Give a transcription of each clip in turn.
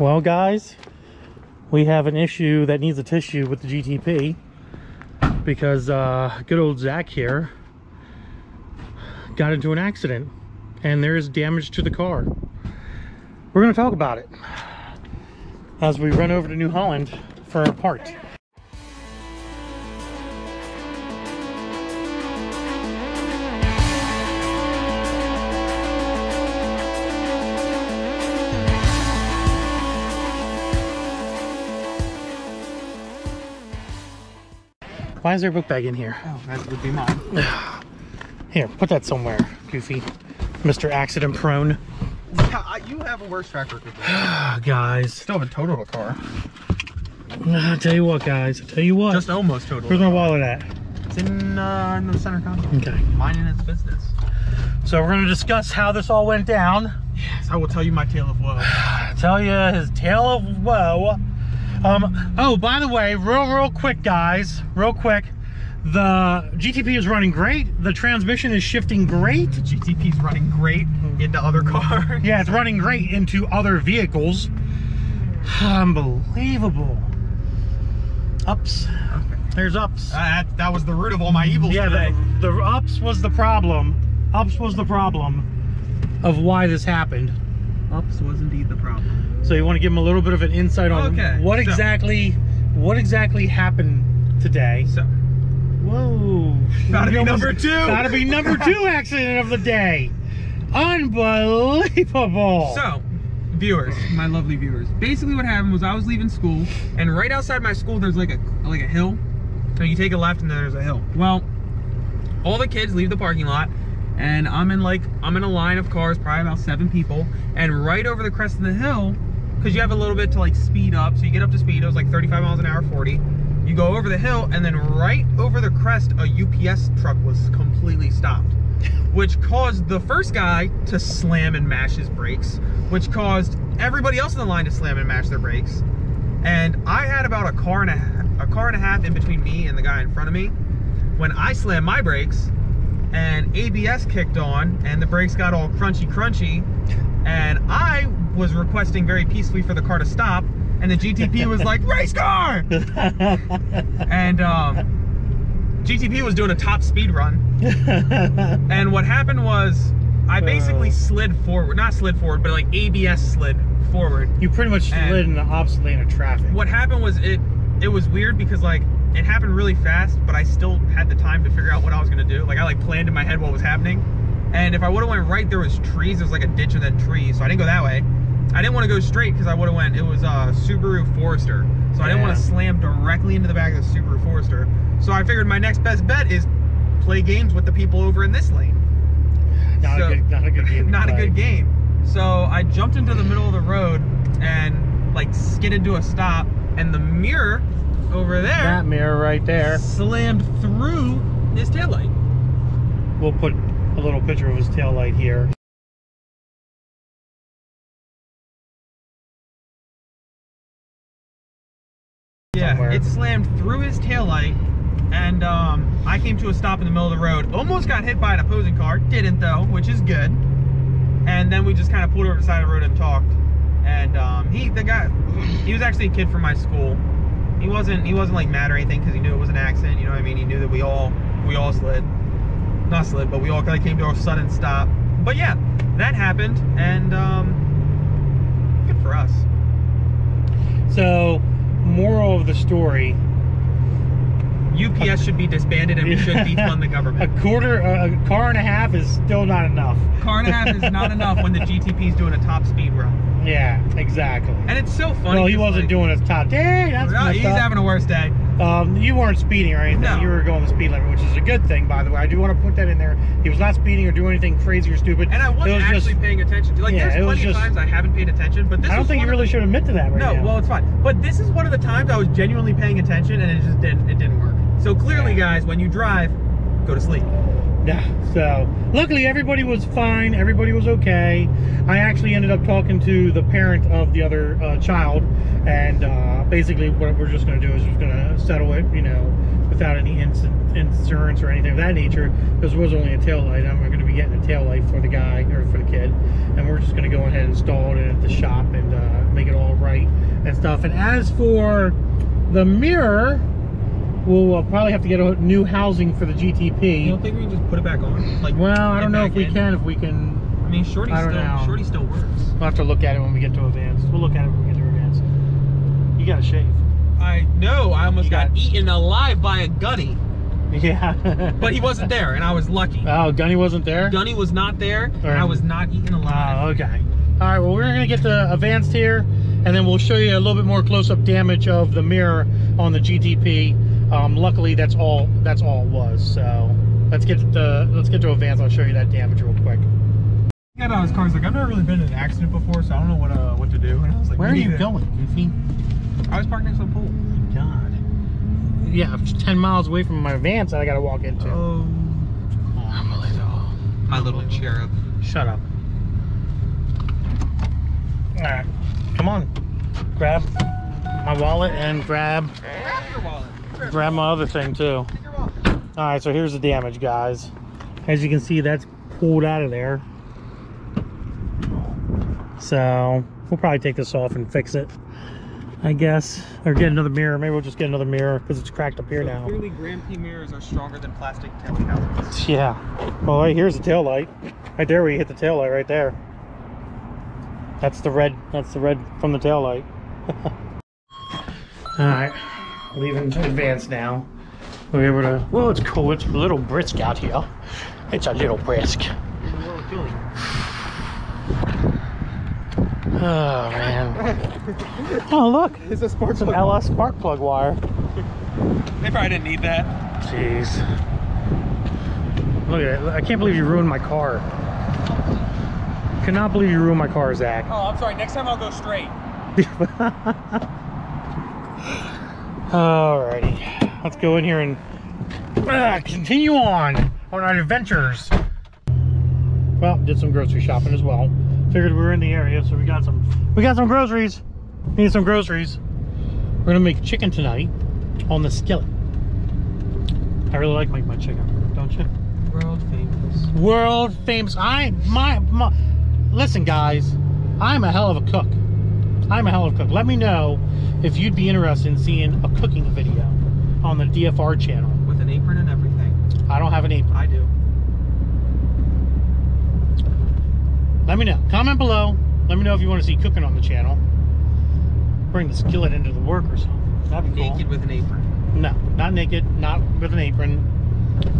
Well, guys, we have an issue that needs a tissue with the GTP because uh, good old Zach here got into an accident and there is damage to the car. We're going to talk about it as we run over to New Holland for a part. Why is there a book bag in here? Oh, that would be mine. Here, put that somewhere, Goofy. Mr. Accident Prone. you have a worse track record. Guys. Still have a total of a car. I'll tell you what, guys. I'll tell you what. Just almost total. Where's my wallet at? It's in, uh, in the center console. Okay. Mine and its business. So we're going to discuss how this all went down. Yes, I will tell you my tale of woe. I'll tell you his tale of woe. Um, oh, by the way, real, real quick, guys. Real quick. The GTP is running great. The transmission is shifting great. The is running great into other cars. Yeah, it's running great into other vehicles. Unbelievable. Ups. Okay. There's ups. Uh, that, that was the root of all my evils yeah, today. the, the ups was the problem. Ups was the problem of why this happened. Ups was indeed the problem. So you want to give them a little bit of an insight on Okay, what so- exactly what exactly happened today. So, Whoa. Gotta be number two. Gotta be number two accident of the day. Unbelievable. so, viewers, my lovely viewers. Basically, what happened was I was leaving school, and right outside my school, there's like a like a hill. So you take a left, and then there's a hill. Well, all the kids leave the parking lot, and I'm in like I'm in a line of cars, probably about seven people, and right over the crest of the hill, because you have a little bit to like speed up, so you get up to speed. It was like 35 miles an hour, 40. You go over the hill, and then right over the crest, a UPS truck was completely stopped which caused the first guy to slam and mash his brakes, which caused everybody else in the line to slam and mash their brakes. And I had about a car and a, a car and a half in between me and the guy in front of me when I slammed my brakes and ABS kicked on and the brakes got all crunchy crunchy and I was requesting very peacefully for the car to stop and the GTP was like race car and um GTP was doing a top speed run and what happened was, I basically Uh. slid forward, not slid forward, but like ABS slid forward. you pretty much slid in the opposite lane of traffic. What happened was it, it was weird because like it happened really fast, but I still had the time to figure out what I was gonna do. Like I like planned in my head what was happening, and if I would have went right, there was trees. There was like a ditch and then trees, so I didn't go that way. I didn't want to go straight because I would have went. It was a Subaru Forester, so I didn't want to slam directly into the back of the Subaru Forester. So I figured my next best bet is play games with the people over in this lane. not, so- a good, not a good game. not a good game. So I jumped into the middle of the road and like skidded to a stop, and the mirror over there That mirror right there. slammed through his taillight. We'll put a little picture of his tail light here. Yeah, Somewhere. it slammed through his taillight, and um, I came to a stop in the middle of the road. Almost got hit by an opposing car, didn't though, which is good. And then we just kind of pulled over to the side of the road and talked. And um, he, the guy, he was actually a kid from my school. He wasn't, he wasn't like mad or anything because he knew it was an accident. You know what I mean? He knew that we all, we all slid, not slid, but we all kind of came to a sudden stop. But yeah, that happened, and um, good for us. So, moral of the story: UPS should be disbanded and we should defund the government. a quarter, a car and a half is still not enough. Car and a half is not enough when the GTP is doing a top speed run. Yeah, exactly. And it's so funny. Well, he wasn't like, doing his top. Dang, that's no, he's up. having a worse day. Um, you weren't speeding or anything. No. You were going the speed limit, which is a good thing, by the way. I do want to put that in there. He was not speeding or doing anything crazy or stupid. And I wasn't was actually just- paying attention. To, Like, Yeah, there's plenty of times I haven't paid attention, but this I don't think you really should admit to that right No, now. well, it's fine. But this is one of the times I was genuinely paying attention, and it just didn't. It didn't work. So clearly, guys, when you drive, go to sleep. Yeah. So luckily everybody was fine. Everybody was okay. I actually ended up talking to the parent of the other uh, child, and uh, basically what we're just going to do is just going to settle it, you know, without any ins- insurance or anything of that nature. Because it was only a tail light. I'm going to be getting a tail light for the guy or for the kid, and we're just going to go ahead and install it at the shop and uh, all right and stuff. And as for the mirror, we'll uh, probably have to get a new housing for the GTP. You don't think we can just put it back on? Like, well, I don't know if we in? can. If we can, I mean, Shorty I don't still, know. Shorty still works. we'll have to look at it when we get to advanced. We'll look at it when we get to advanced. You gotta shave. I know. I almost got, got- eaten alive by a gunny, Yeah. but he wasn't there, and I was lucky. Oh, Gunny wasn't there. Gunny was not there, and I was not eaten alive. Oh, okay. All right, well, we're gonna get the advanced here, and then we'll show you a little bit more close-up damage of the mirror on the GTP. Um, luckily, that's all. That's all it was. So let's get to let's get to advanced. I'll show you that damage real quick. He got out of his car. He's like, I've never really been in an accident before, so I don't know what uh, what to do. And I was like, Where are you neither." going, Goofy? I was parked next to the pool. God. Yeah, I'm 10 miles away from my Vans that I gotta walk into. Oh, Unbelievable. my little cherub. Shut up. All right, come on. Grab my wallet and grab Grab your wallet. Grab my other thing too. Take your wallet. All right, so here's the damage, guys. As you can see, that's pulled out of there. So we'll probably take this off and fix it, I guess, or get another mirror. Maybe we'll just get another mirror because it's cracked up here So now. Clearly, Grand Prix mirrors are stronger than plastic tail housings. Yeah. Well, right here's the tail light. Right there we hit the tail light, right there. That's the red. That's the red from the tail light. All right, leaving to advance now. We're able to. Well, it's cool. It's a little brisk out here. It's a little brisk. Oh man. Oh look, It's a sports it's an LS spark plug wire. They probably didn't need that. Jeez. Look at it. I can't believe you ruined my car. Cannot believe you ruined my car, Zach. Oh, I'm sorry. Next time I'll go straight. Alrighty. Let's go in here and uh, continue on on our adventures. Well, did some grocery shopping as well. Figured we were in the area, so we got some we got some groceries. Need some groceries. We're gonna make chicken tonight on the skillet. I really like making my chicken, don't you? World famous. world famous. I my, my listen, guys. I'm a hell of a cook. I'm a hell of a cook. Let me know if you'd be interested in seeing a cooking video on the DFR channel. With an apron and everything. I don't have an apron. I do. Let me know. Comment below. Let me know if you want to see cooking on the channel. Bring the skillet into the work or something. That'd be cool. Naked with an apron. No, not naked. Not with an apron.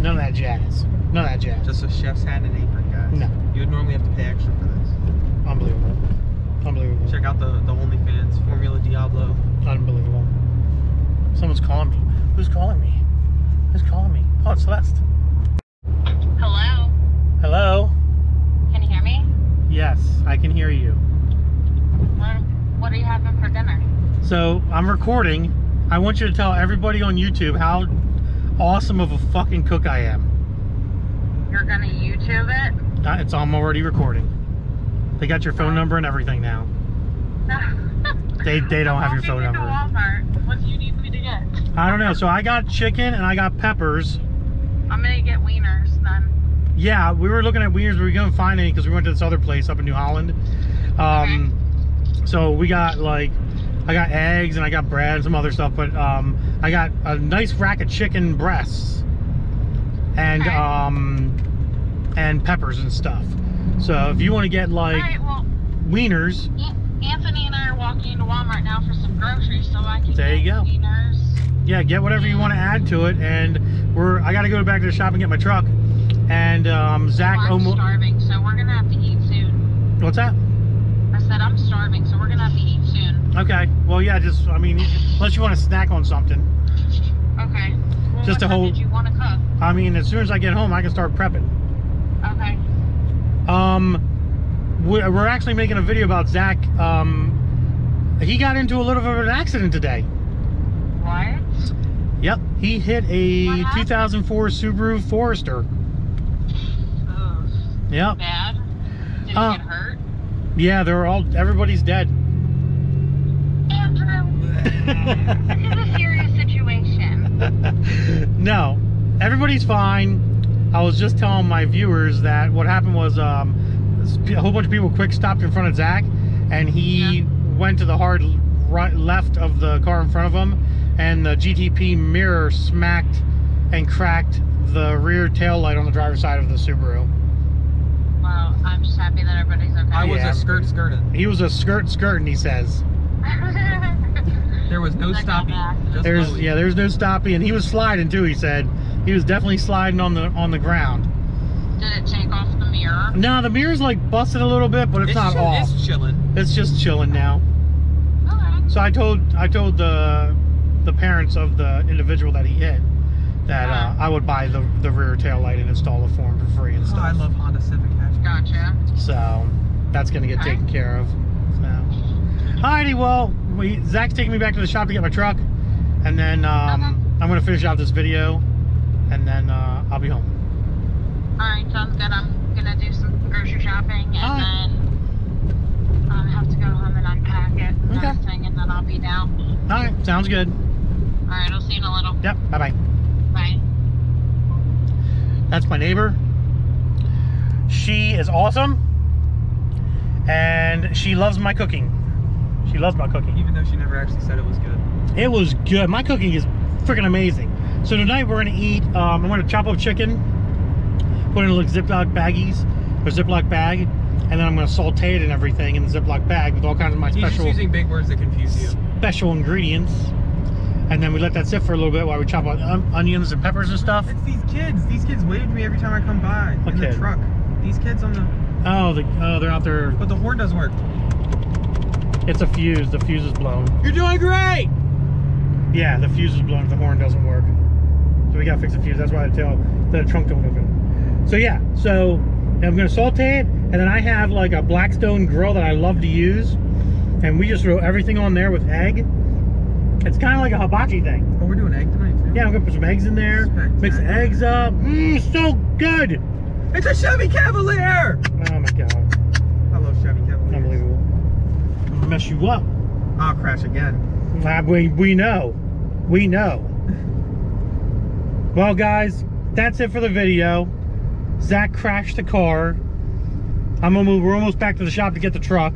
None of that jazz. None of that jazz. Just a chef's hat and an apron, guys. No. You would normally have to pay extra for this. Unbelievable. Unbelievable. Check out the, the OnlyFans, Formula Diablo. Unbelievable. Someone's calling me. Who's calling me? Who's calling me? Oh, it's Celeste. Hello. Hello? Can you hear me? Yes, I can hear you. What, what are you having for dinner? So, I'm recording. I want you to tell everybody on YouTube how awesome of a fucking cook I am. You're gonna YouTube it? Uh, It's I'm already recording. They got your phone number and everything now. They they don't have your phone number. take you to Walmart. What do you need me to get? I don't know. So I got chicken and I got peppers. I'm gonna get wieners then. Yeah, we were looking at wieners, but we couldn't find any because we went to this other place up in New Holland. Um, so we got like, I got eggs and I got bread and some other stuff, but um, I got a nice rack of chicken breasts and Okay. um, and peppers and stuff. So if you want to get like Alright, well, wieners, Anthony and I are walking to Walmart now for some groceries so I can There get you go. wieners. yeah, get whatever you want to add to it. And we're I got to go back to the shop and get my truck. And um, Zach, I'm almost starving, so we're gonna have to eat soon. what's that? I said I'm starving, so we're gonna have to eat soon. Okay. Well, yeah, just I mean, unless you want to snack on something. Okay. Well, Just a whole- Did you want to cook? I mean, as soon as I get home, I can start prepping. Okay. Um, we- we're actually making a video about Zach. Um, he got into a little bit of an accident today. What? Yep, he hit a 2004 Subaru Forester. Oh, Yep. bad. Did Uh, get hurt? Yeah, they're all. Everybody's dead. Andrew, this is a serious situation. no, everybody's fine. I was just telling my viewers that what happened was um, a whole bunch of people quick stopped in front of Zach, and he Yeah. went to the hard right left of the car in front of him, and the GTP mirror smacked and cracked the rear tail light on the driver's side of the Subaru. Well, I'm just happy that everybody's okay. I was Yeah. a skirt skirting. He was a skirt skirting, he says. There was no I stopping. that. Just There's slowly. yeah, there's no stopping, and he was sliding too. He said he was definitely sliding on the on the ground. Did it take off the mirror? No, the mirror's like busted a little bit, but it's, not chill- off. It's chilling. It's just chilling now. Okay. So I told I told the the parents of the individual that he hit that uh, I would buy the the rear tail light and install it for him for free and Oh, stuff. I love Honda Civic hatchback. Gotcha. So that's gonna get Okay. taken care of. So, alrighty, well, we, Zach's taking me back to the shop to get my truck, and then um, Okay. I'm gonna finish out this video, and then uh, I'll be home. Alright, sounds good. I'm gonna do some grocery shopping and Alright. then I have to go home and unpack it and Okay. everything and then I'll be down. All right, sounds good. Alright, I'll see you in a little. Yep, bye bye. Bye. That's my neighbor. She is awesome, and she loves my cooking. She loves my cooking. Even though she never actually said it was good. It was good. My cooking is freaking amazing. So tonight we're gonna eat. Um, I'm gonna chop up chicken, put it in like Ziploc baggies or Ziploc bag, and then I'm gonna saute it and everything in the Ziploc bag with all kinds of my He's just special using big words that confuse you. special ingredients. And then we let that sit for a little bit while we chop up um, onions and peppers and stuff. It's these kids. These kids wave to me every time I come by What in the truck. These kids on the. Oh, the, oh, they're out there. But the horn doesn't work. It's a fuse. The fuse is blown. You're doing great. Yeah, the fuse is blown. The horn doesn't work. So we gotta fix the fuse. That's why the tail, the trunk don't open. So yeah, so I'm gonna saute it, and then I have like a Blackstone grill that I love to use, and we just throw everything on there with egg. It's kind of like a hibachi thing. Oh, we're doing egg tonight too. Yeah, I'm gonna put some eggs in there, mix the eggs up. Mmm, so good. It's a Chevy Cavalier. Oh my god, I love Chevy Cavaliers. unbelievable. Mess you up. I'll crash again. Uh, we, we know. We know. Well, guys, that's it for the video. Zach crashed the car. I'm gonna move. We're almost back to the shop to get the truck.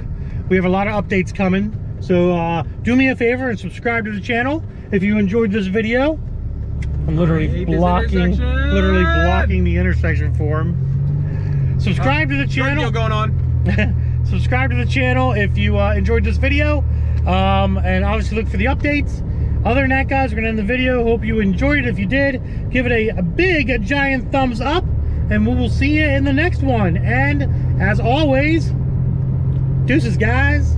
We have a lot of updates coming. So uh, do me a favor and subscribe to the channel if you enjoyed this video. I'm literally blocking, literally blocking the intersection for him. Subscribe to the channel going on. subscribe to the channel if you uh, enjoyed this video um, and obviously look for the updates other than that guys we're gonna end the video. Hope you enjoyed it. If you did give it a, a big a giant thumbs up and we will see you in the next one. And as always deuces guys